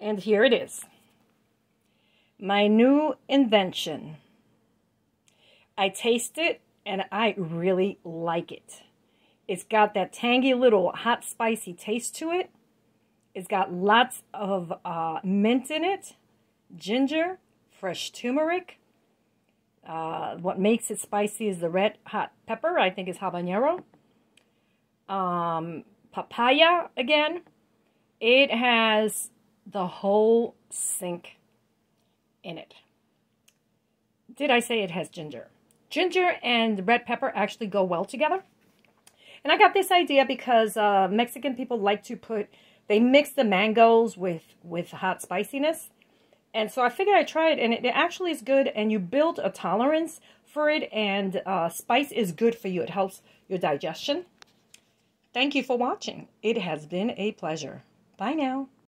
And here it is. My new invention. I taste it and I really like it. It's got that tangy little hot spicy taste to it. It's got lots of uh, mint in it, ginger, fresh turmeric. Uh, what makes it spicy is the red hot pepper. I think it's habanero. Um, papaya again. It has the whole sink in it. Did I say it has ginger? Ginger and red pepper actually go well together. And I got this idea because uh, Mexican people like to put, they mix the mangoes with, with hot spiciness. And so I figured I'd try it, and it, it actually is good, and you build a tolerance for it, and uh, spice is good for you. It helps your digestion. Thank you for watching. It has been a pleasure. Bye now.